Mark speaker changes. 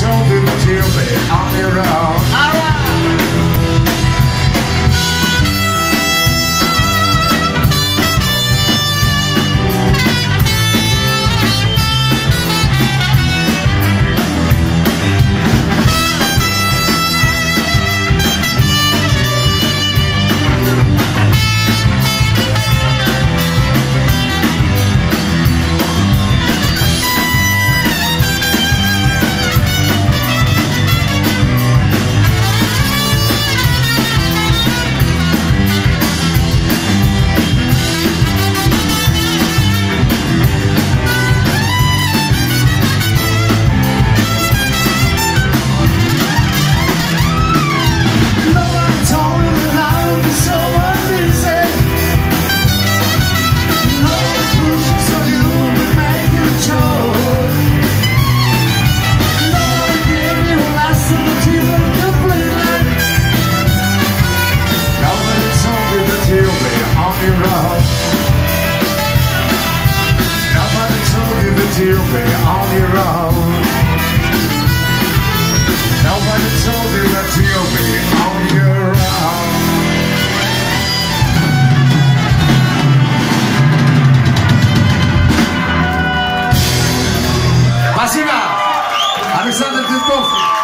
Speaker 1: told you that you'll be on your own Nobody told you that you'll be on your own Спасибо! Александр Тинков!